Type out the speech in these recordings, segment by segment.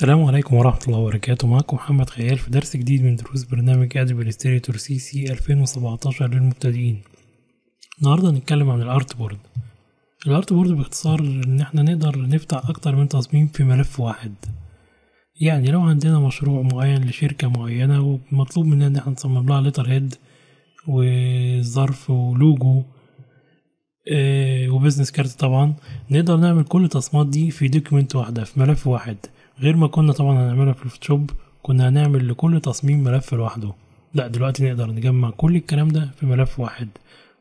السلام عليكم ورحمة الله وبركاته. معكم محمد خيال في درس جديد من دروس برنامج Adobe Illustrator CC 2017 للمبتدئين. النهاردة هنتكلم عن ال art board. ال art board باختصار إن إحنا نقدر نفتح أكتر من تصميم في ملف واحد. يعني لو عندنا مشروع معين لشركة معينة ومطلوب مننا إن إحنا نصمم لها letterhead وظرف ولوجو آه، و business card طبعا نقدر نعمل كل التصميمات دي في document واحدة في ملف واحد. غير ما كنا طبعا هنعملها في ال Photoshop كنا هنعمل لكل تصميم ملف لوحده. لا دلوقتي نقدر نجمع كل الكلام ده في ملف واحد.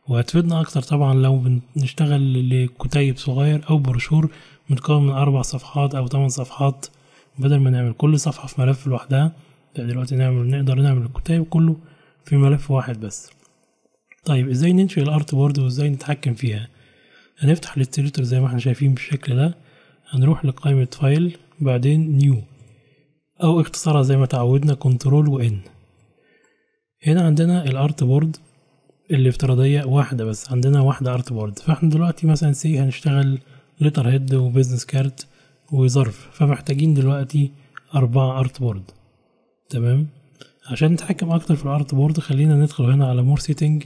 وهتفيدنا أكتر طبعا لو بنشتغل لكتيب صغير أو بروشور متكون من أربع صفحات أو ثمان صفحات. بدل ما نعمل كل صفحة في ملف لوحدها لا دلوقتي نعمل نقدر نعمل الكتيب كله في ملف واحد بس. طيب إزاي ننشئ ال art board وإزاي نتحكم فيها؟ هنفتح ال Illustrator زي ما إحنا شايفين بالشكل ده. هنروح لقائمة file. بعدين new أو اختصارها زي ما تعودنا control N هنا عندنا ال art board الافتراضية واحدة بس عندنا واحدة art board فاحنا دلوقتي مثلا سي هنشتغل letterhead و business card وظرف فمحتاجين دلوقتي أربعة art board تمام؟ عشان نتحكم أكتر في ال art board خلينا ندخل هنا على more settings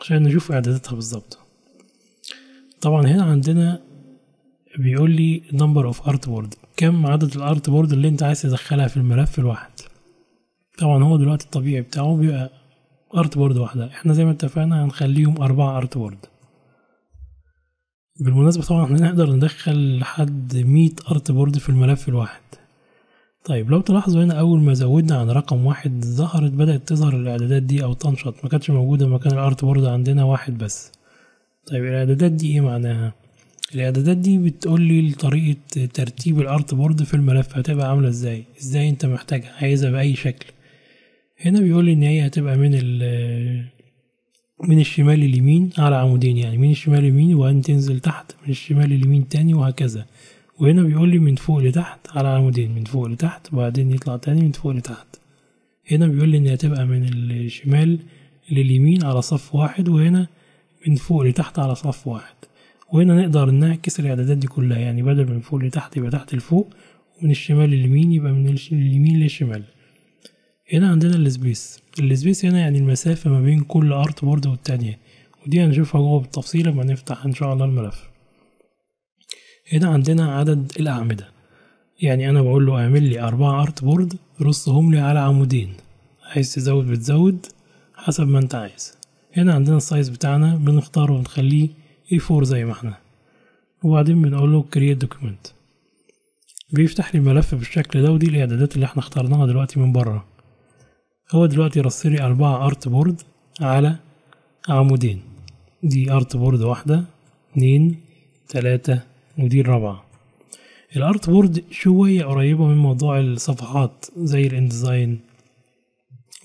عشان نشوف إعداداتها بالظبط. طبعا هنا عندنا بيقول لي number of art board كم عدد ال art board اللي انت عايز تدخلها في الملف الواحد؟ طبعا هو دلوقتي الطبيعي بتاعه بيبقى art board واحدة. إحنا زي ما اتفقنا هنخليهم أربعة art board بالمناسبة طبعا إحنا نقدر ندخل لحد مية art board في الملف الواحد. طيب لو تلاحظوا هنا أول ما زودنا عن رقم واحد ظهرت بدأت تظهر الإعدادات دي أو تنشط. ما كانتش موجودة لما كان ال art board عندنا واحد بس. طيب الإعدادات دي إيه معناها؟ الإعدادات دي بتقول لي طريقة ترتيب ال art board في الملف هتبقى عاملة إزاي؟ إزاي أنت محتاجها؟ عايزها بأي شكل؟ هنا بيقول لي إن هي هتبقى من ال من الشمال اليمين على عمودين يعني من الشمال اليمين وبعدين تنزل تحت من الشمال اليمين تاني وهكذا. وهنا بيقول لي من فوق لتحت على عمودين من فوق لتحت وبعدين يطلع تاني من فوق لتحت. هنا بيقول لي إن هتبقى من الشمال لليمين على صف واحد وهنا من فوق لتحت على صف واحد. وهنا نقدر نعكس الإعدادات دي كلها. يعني بدل من فوق لتحت يبقى تحت لفوق ومن الشمال لليمين يبقى من اليمين للشمال. هنا عندنا ال space ال space هنا يعني المسافة ما بين كل art board والتانية. ودي هنشوفها جوه بالتفصيل لما نفتح إن شاء الله الملف. هنا عندنا عدد الأعمدة. يعني أنا بقول له أعمل لي أربعة artboard رصهم لي على عمودين. عايز تزود بتزود حسب ما أنت عايز. هنا عندنا ال size بتاعنا بنختاره ونخليه A4 زي ما إحنا. وبعدين بنقول له create document. بيفتح لي الملف بالشكل ده ودي الإعدادات اللي إحنا اخترناها دلوقتي من بره هو دلوقتي رصلي أربعة artboard على عمودين. دي artboard واحدة اتنين تلاتة ودي الرابعة. ال artboard شوية قريبة من موضوع الصفحات زي ال InDesign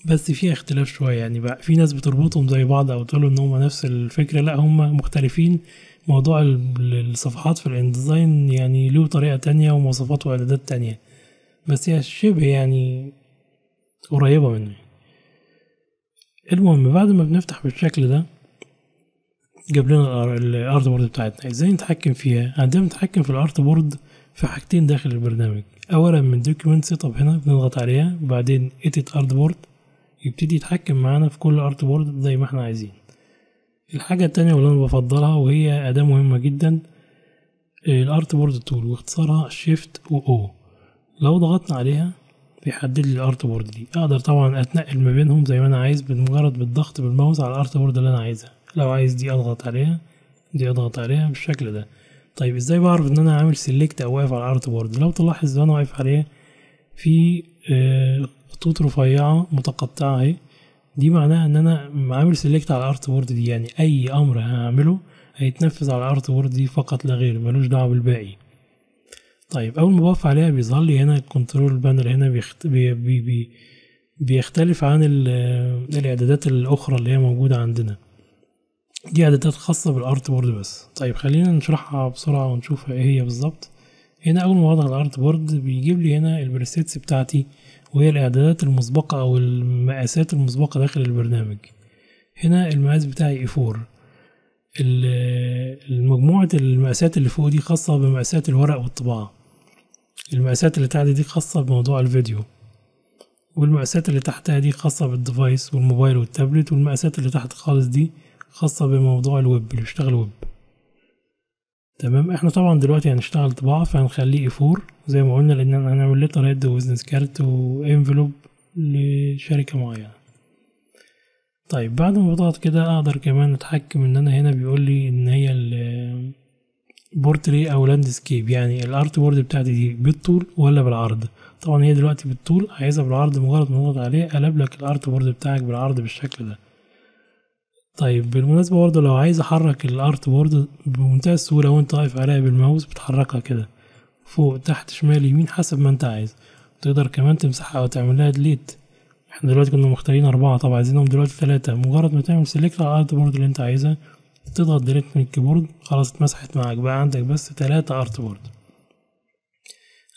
بس فيها اختلاف شوية يعني بقى في ناس بتربطهم زي بعض أو تقول إن هما نفس الفكرة لأ هما مختلفين. موضوع الصفحات في ال InDesign يعني له طريقة تانية ومواصفات وإعدادات تانية. بس هي شبه يعني قريبة منه المهم بعد ما بنفتح بالشكل ده جاب لنا ال artboard بتاعتنا. إزاي نتحكم فيها؟ عندنا نتحكم في ال artboard في حاجتين داخل البرنامج. اولا من document setup هنا بنضغط عليها بعدين edit artboard يبتدي يتحكم معانا في كل artboard زي ما إحنا عايزين. الحاجة التانية واللي أنا بفضلها وهي أداة مهمة جدا ال artboard tool واختصارها shift و O لو ضغطنا عليها بيحدد لي ال artboard دي. أقدر طبعا أتنقل ما بينهم زي ما أنا عايز بمجرد بالضغط بالماوس على ال artboard اللي أنا عايزها. لو عايز دي أضغط عليها دي أضغط عليها بالشكل ده. طيب إزاي بعرف إن أنا عامل select أو واقف على ال artboard لو تلاحظ وأنا واقف عليها في خطوط رفيعة متقطعة أهي. دي معناها إن أنا عامل select على ال artboard دي يعني أي أمر هعمله هيتنفذ على ال artboard دي فقط لا غير ملوش دعوة بالباقي. طيب أول ما بقف عليها بيظهر لي هنا ال control panel هنا بيخت... بي... بي... بي... بيختلف عن الإعدادات الأخرى اللي هي موجودة عندنا. دي إعدادات خاصة بال artboard بس. طيب خلينا نشرحها بسرعة ونشوف إيه هي بالظبط. هنا أول ما بضغط على board بيجيب لي هنا ال presets بتاعتي وهي الإعدادات المسبقة أو المقاسات المسبقة داخل البرنامج. هنا المقاس بتاعي A4 المجموعة المقاسات اللي فوق دي خاصة بمقاسات الورق والطباعة. المقاسات اللي تحت دي خاصة بموضوع الفيديو. والمقاسات اللي تحتها دي خاصة بال device والموبايل والتابلت والمقاسات اللي تحت خالص دي خاصة بموضوع الويب اللي بيشتغل ويب. تمام؟ إحنا طبعا دلوقتي هنشتغل طباعة فهنخليه A4 زي ما قلنا لأن هنعمل letterhead و business card و envelope لشركة معينة. طيب بعد ما بضغط كده أقدر كمان أتحكم إن أنا هنا بيقول لي إن هي البورتري أو landscape يعني ال artboard بتاعتي دي بالطول ولا بالعرض؟ طبعا هي دلوقتي بالطول عايزها بالعرض مجرد ما اضغط عليه قلب لك ال artboard بتاعك بالعرض بالشكل ده. طيب بالمناسبة برضه لو عايز أحرك ال artboard بمنتهى السهولة وأنت واقف عليها بالماوس بتحركها كده فوق تحت شمال يمين حسب ما أنت عايز. تقدر كمان تمسحها أو تعمل لها delete إحنا دلوقتي كنا مختارين أربعة طبعا عايزينهم دلوقتي تلاتة. مجرد ما تعمل select على ال artboard اللي أنت عايزها تضغط delete من ال keyboard. خلاص اتمسحت معاك. بقى عندك بس تلاتة artboard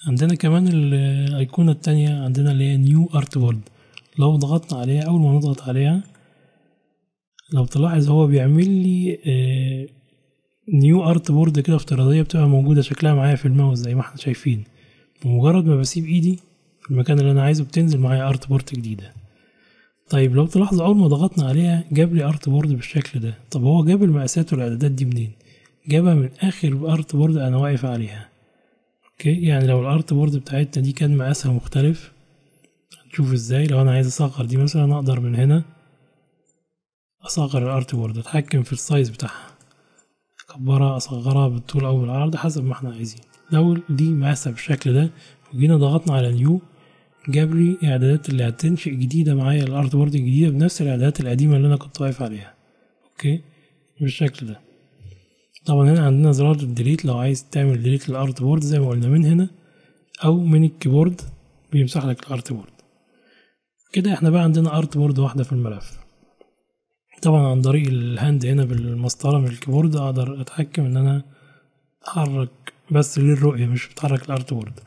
عندنا كمان الأيقونة التانية عندنا اللي هي new artboard لو ضغطنا عليها أول ما نضغط عليها لو تلاحظ هو بيعمل لي new artboard كده افتراضية بتبقى موجودة شكلها معايا في الماوس زي ما إحنا شايفين. بمجرد ما بسيب ايدي في المكان اللي أنا عايزه بتنزل معايا artboard جديدة. طيب لو تلاحظ اول ما ضغطنا عليها جاب لي artboard بالشكل ده. طب هو جاب المقاسات والإعدادات دي منين؟ جابها من آخر artboard أنا واقف عليها. okay؟ يعني لو ال artboard بتاعتنا دي كان مقاسها مختلف هنشوف إزاي. لو أنا عايز أصغر دي مثلا أقدر من هنا. أصغر ال artboard اتحكم في ال size بتاعها. اكبرها اصغرها بالطول أو بالعرض حسب ما إحنا عايزين. لو دي مقاسها بالشكل ده وجينا ضغطنا على new جاب لي إعدادات اللي هتنشئ جديدة معايا ال artboard الجديدة بنفس الإعدادات القديمة اللي أنا كنت واقف عليها. okay؟ بالشكل ده. طبعا هنا عندنا زرار ال delete لو عايز تعمل delete لل artboard زي ما قلنا من هنا أو من ال keyboard بيمسح لك ال artboard كده إحنا بقى عندنا artboard واحدة في الملف. طبعا عن طريق ال hand هنا بالمسطرة من ال keyboard أقدر أتحكم إن أنا احرك بس للرؤية مش بتحرك ال artboard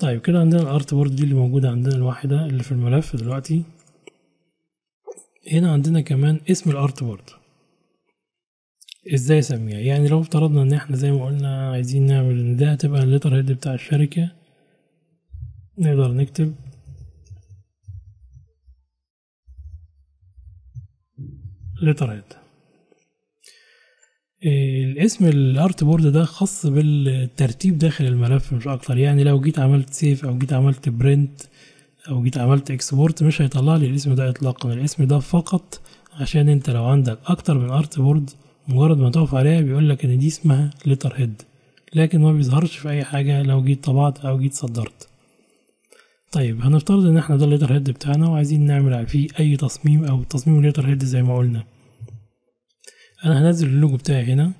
طيب كده عندنا ال artboard دي اللي موجودة عندنا الواحدة اللي في الملف دلوقتي. هنا عندنا كمان اسم ال artboard إزاي أسميها؟ يعني لو افترضنا إن إحنا زي ما قلنا عايزين نعمل إن ده هتبقى ال letterhead بتاع الشركة نقدر نكتب letterhead الاسم ال artboard ده خاص بالترتيب داخل الملف مش أكتر. يعني لو جيت عملت save أو جيت عملت print أو جيت عملت export مش هيطلع لي الاسم ده اطلاقا. الاسم ده فقط عشان أنت لو عندك أكتر من artboard مجرد ما تقف عليها بيقول لك إن دي اسمها letterhead لكن ما بيظهرش في أي حاجة لو جيت طبعت أو جيت صدرت. طيب هنفترض إن إحنا ده ال letterhead بتاعنا وعايزين نعمل فيه أي تصميم أو تصميم letterhead زي ما قلنا. أنا هنزل اللوجو بتاعي هنا.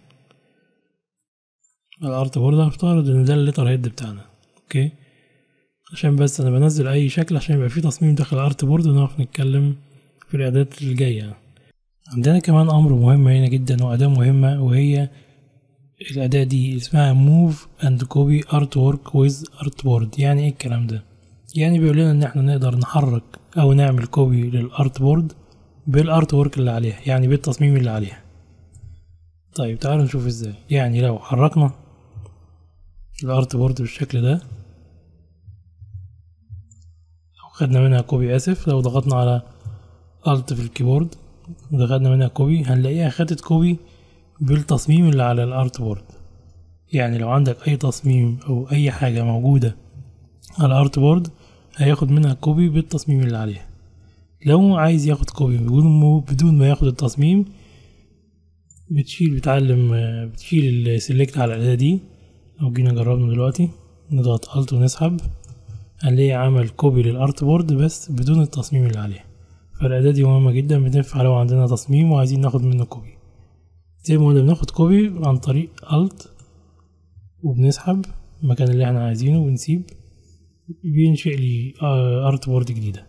ال artboard هفترض إن ده ال letterhead بتاعنا. okay؟ عشان بس أنا بنزل أي شكل عشان يبقى فيه تصميم داخل ال artboard ونعرف نتكلم في الإعدادات اللي جاية عندنا كمان أمر مهم هنا جدا وأداة مهمة وهي الأداة دي اسمها copy artwork with artboard يعني إيه الكلام ده؟ يعني بيقول لنا إن إحنا نقدر نحرك أو نعمل copy لل artboard بال artwork اللي عليها يعني بالتصميم اللي عليها. طيب تعالوا نشوف إزاي. يعني لو حركنا ال artboard بالشكل ده لو خدنا منها copy آسف لو ضغطنا على Alt في ال keyboard وخدنا منها copy هنلاقيها خدت copy بالتصميم اللي على ال artboard يعني لو عندك أي تصميم أو أي حاجة موجودة على ال artboard هياخد منها copy بالتصميم اللي عليها لو عايز ياخد copy بدون بدون ما ياخد التصميم بتشيل بتعلم بتشيل ال select على الأداة دي لو جينا جربنا دلوقتي نضغط Alt ونسحب هنلاقي عمل copy لل artboard بس بدون التصميم اللي عليها فالأداة دي مهمة جدا بتنفع لو عندنا تصميم وعايزين ناخد منه copy زي ما قلنا بناخد copy عن طريق Alt وبنسحب المكان اللي إحنا عايزينه ونسيب. بينشئ لي artboard جديدة.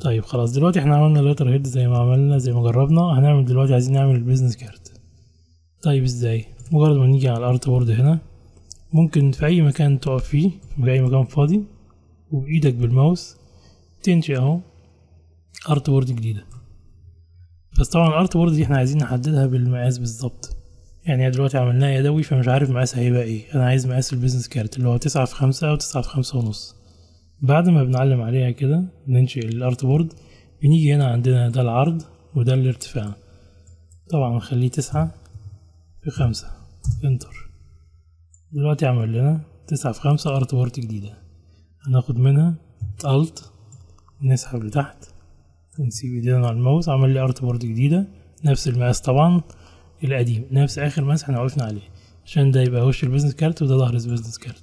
طيب خلاص دلوقتي إحنا عملنا letterhead زي ما عملنا زي ما جربنا. هنعمل دلوقتي عايزين نعمل ال business card طيب إزاي؟ مجرد ما نيجي على ال artboard هنا ممكن في أي مكان تقف فيه في أي مكان فاضي وبإيدك بالماوس تنشئ أهو artboard جديدة. بس طبعا ال artboard دي إحنا عايزين نحددها بالمقاس بالظبط. يعني دلوقتي عملناها يدوي فمش عارف مقاسها هيبقى إيه. أنا عايز مقاس ال business card اللي هو تسعة في خمسة أو تسعة في خمسة ونص. بعد ما بنعلم عليها كده ننشئ ال artboard بنيجي هنا عندنا ده العرض وده الارتفاع. طبعا نخليه تسعة في خمسة. Enter دلوقتي عمل لنا تسعة في خمسة artboard جديدة. هناخد منها Alt نسحب لتحت ونسيب إيدينا مع الماوس عمل لي artboard جديدة. نفس المقاس طبعا. القديم. نفس اخر مقاس إحنا وقفنا عليه. عشان ده يبقى وش ال business card وده ظهر ال business card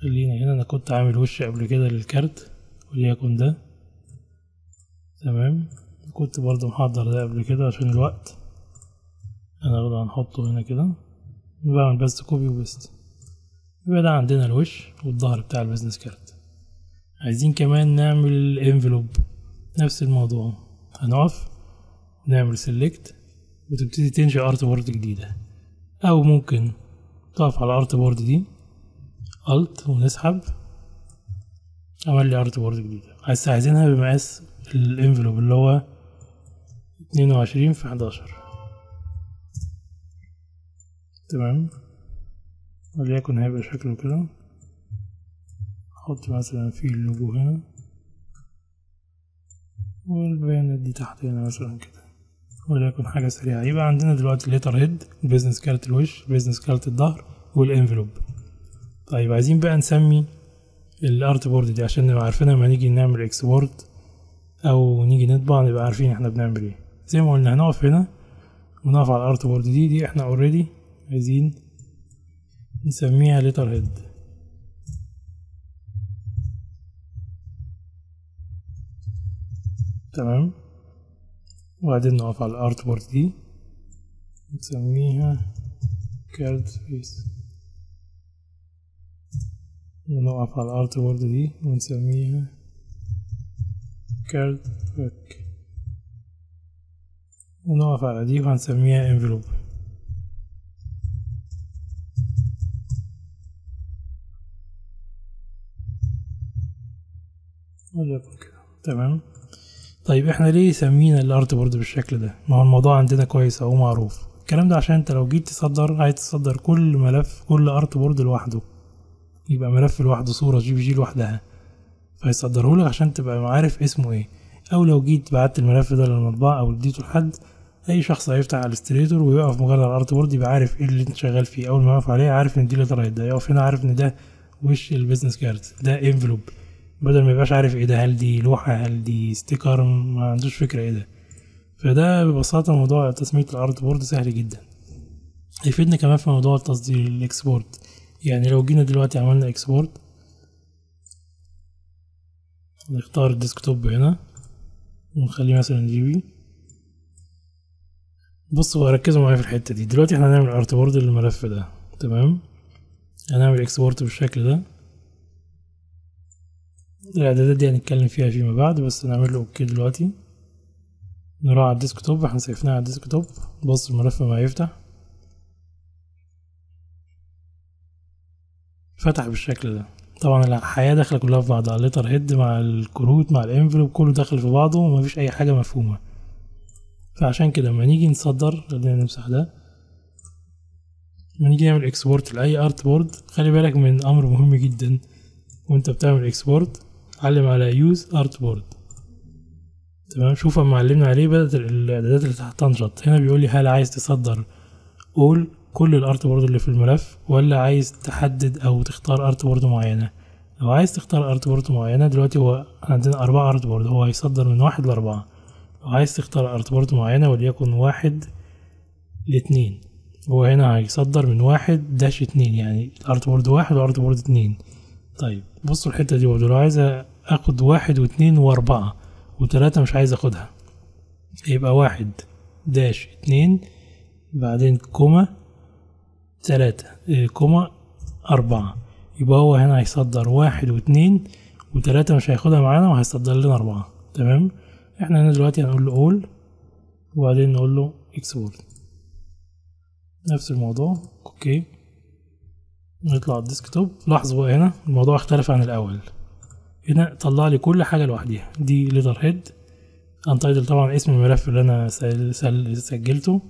خلينا هنا أنا كنت عامل وش قبل كده للكارت وليكن ده. تمام؟ كنت برضه محضر ده قبل كده عشان الوقت. هناخده هنحطه هنا كده. بعمل بس copy و paste يبقى ده عندنا الوش والظهر بتاع ال business card عايزين كمان نعمل envelope نفس الموضوع. هنقف نعمل select بتبتدي تنشئ artboard جديدة. أو ممكن تقف على ال artboard دي Alt ونسحب عمل لي artboard جديدة. بس عايزينها بمقاس ال envelope اللي هو اتنين وعشرين في حداشر. تمام؟ وليكن هيبقى شكله كده. أحط مثلا فيه اللوجو هنا. والبيانات دي تحت هنا مثلا كده. وليكن حاجة سريعة. يبقى عندنا دلوقتي ال letterhead ال business card الوش ال business card الظهر وال envelope طيب عايزين بقى نسمي ال artboard دي عشان نبقى عارفين لما نيجي نعمل export أو نيجي نطبع نبقى عارفين إحنا بنعمل إيه. زي ما قلنا هنقف هنا ونقف على ال artboard دي. دي إحنا already عايزين نسميها letterhead تمام؟ وبعدين نقف على ال artboard دي. نسميها card face ونقف على ال artboard دي ونسميها card back ونقف على دي وهنسميها envelope وليكن كده. تمام؟ طيب إحنا ليه سمينا ال artboard بالشكل ده؟ ما هو الموضوع عندنا كويس اهو معروف. الكلام ده عشان أنت لو جيت تصدر عايز تصدر كل ملف كل artboard لوحده. يبقى ملف لوحده صورة JPG لوحدها. فيصدره لك عشان تبقى عارف اسمه إيه. أو لو جيت بعت الملف ده للمطبعة أو اديته لحد أي شخص هيفتح على ال Illustrator ويقف مجرد على ال artboard يبقى عارف إيه اللي أنت شغال فيه. أول ما يقف عليه عارف إن دي letterhead يقف هنا عارف إن ده وش ال business card ده envelope بدل ما يبقاش عارف إيه ده هل دي لوحة هل دي sticker ما عندوش فكرة إيه ده. فده ببساطة موضوع تسمية ال artboard سهل جدا. هيفيدنا كمان في موضوع تصدير ال export يعني لو جينا دلوقتي عملنا export نختار ال desktop هنا ونخليه مثلا JP. بصوا ركزوا معايا في الحتة دي. دلوقتي إحنا هنعمل artboard للملف ده تمام؟ هنعمل export بالشكل ده. الإعدادات دي هنتكلم فيها فيما بعد بس نعمل له okay دلوقتي. نروح على ال desktop إحنا سيفناه على ال desktop. بص الملف ما يفتح فتح بالشكل ده. طبعا الحاجات داخلة كلها في بعضها. ال letter head مع الكروت مع ال envelope كله داخل في بعضه ومفيش أي حاجة مفهومة. فعشان كده لما نيجي نصدر خلينا نمسح ده. لما نيجي نعمل export لأي art board خلي بالك من أمر مهم جدا. وأنت بتعمل export علم على use art board. تمام؟ شوف أما علمنا عليه بدأت الإعدادات اللي تحت تنشط. هنا بيقول لي هل عايز تصدر all كل ال art board اللي في الملف ولا عايز تحدد أو تختار art board معينة؟ لو عايز تختار art board معينة دلوقتي هو عندنا أربعة art board. هو هيصدر من واحد لأربعة. لو عايز تختار art board معينة وليكن واحد لاتنين. هو هنا هيصدر من واحد dash اتنين يعني ال art board واحد و art board اتنين. طيب بصوا الحتة دي برضه لو عايز أخد واحد واتنين وأربعة وتلاتة مش عايز أخدها. يبقى واحد dash اتنين بعدين comma تلاتة إيه comma أربعة. يبقى هو هنا هيصدر واحد واتنين وتلاتة مش هياخدها معانا وهيصدر لنا أربعة. تمام؟ إحنا هنا دلوقتي هنقول له all وبعدين نقول له export. نفس الموضوع. okay. نطلع ال desktop. لاحظوا هنا الموضوع اختلف عن الأول. هنا طلع لي كل حاجة لوحديها. دي letter head untitled طبعا اسم الملف اللي أنا سجلته.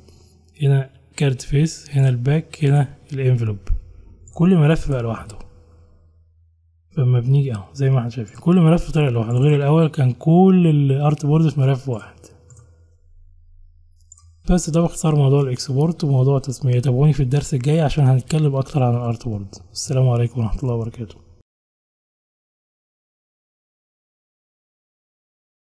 هنا card face هنا ال back هنا ال envelope كل ملف بقى لوحده. فلما بنيجي أهو زي ما إحنا شايفين. كل ملف طلع لوحده غير الأول كان كل ال art board في ملف واحد. بس ده باختصار موضوع ال export وموضوع التسمية. تابعوني في الدرس الجاي عشان هنتكلم أكتر عن ال art board السلام عليكم ورحمة الله وبركاته.